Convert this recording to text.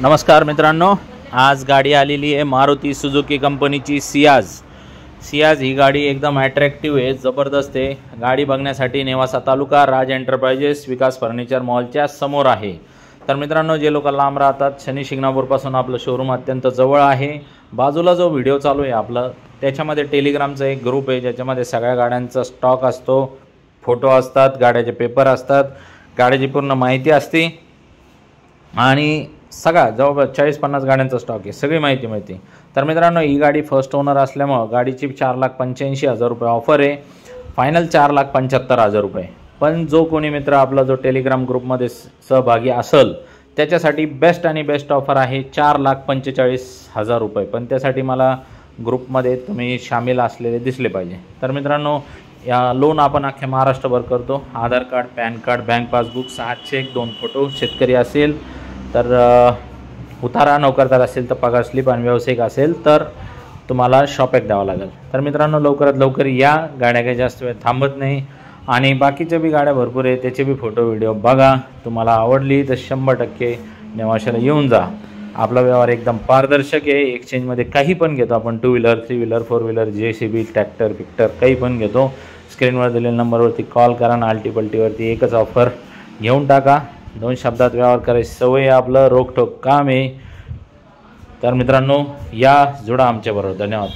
नमस्कार मित्रांनो आज गाडी आलेली आहे मारुती सुझुकी कंपनीची सियाज सियाज ही गाडी एकदम ॲट्रॅक्टिव्ह आहे जबरदस्त आहे. गाडी बघण्यासाठी नेवासा तालुका राज एंटरप्राइजेस विकास फर्निचर मॉलच्या समोर आहे. तर मित्रांनो जे लोक लांब राहतात शनी शिंगणापूरपासून आपलं शोरूम अत्यंत जवळ आहे. बाजूला जो व्हिडिओ चालू आहे आपलं त्याच्यामध्ये टेलिग्रामचा एक ग्रुप आहे ज्याच्यामध्ये सगळ्या गाड्यांचा स्टॉक असतो. फोटो असतात गाड्याचे पेपर असतात. गाड्याची पूर्ण माहिती असते. आणि सगळा जवळपास चाळीस पन्नास गाड्यांचा स्टॉक आहे सगळी माहिती माहिती. तर मित्रांनो ही गाडी फर्स्ट ओनर असल्यामुळं गाडीची चार लाख पंच्याऐंशी हजार रुपये ऑफर आहे. फायनल चार लाख पंच्याहत्तर हजार रुपये. पण जो कोणी मित्र आपला जो टेलिग्राम ग्रुपमध्ये सहभागी असेल त्याच्यासाठी बेस्ट आणि बेस्ट ऑफर आहे चार लाख पंचेचाळीस हजार रुपये. पण त्यासाठी मला ग्रुपमध्ये तुम्ही सामील असलेले दिसले पाहिजे. तर मित्रांनो या लोन आपण अख्ख्या महाराष्ट्रभर करतो. Aadhaar card pan card bank passbook सहा चेक दोन फोटो शेतकरी असेल तर उतारा नोकरदार असेल तर पगार स्लिप आणि व्यावसायिक असेल तर तुम्हाला शॉपॅक द्यावं लागेल. तर मित्रांनो लवकरात लवकर या. गाड्या काही जास्त वेळ थांबत नाही. आणि बाकीच्या बी गाड्या भरपूर आहे त्याचे बी फोटो व्हिडिओ बघा. तुम्हाला आवडली तर शंभर टक्के नेवाशाला येऊन जा. आपला व्यवहार एकदम पारदर्शक आहे. एक्सचेंजमध्ये काही पण घेतो आपण. Two wheeler three wheeler four wheeler J C B tractor पिक्टर काही पण घेतो. स्क्रीनवर दिलेल्या नंबरवरती कॉल करा आणि अल्टीपल्टीवरती एकच ऑफर घेऊन टाका. दोन शब्दात व्यवहार करायची सवय आपलं रोखोक काम आहे. तर मित्रांनो या जोडा आमच्याबरोबर. धन्यवाद.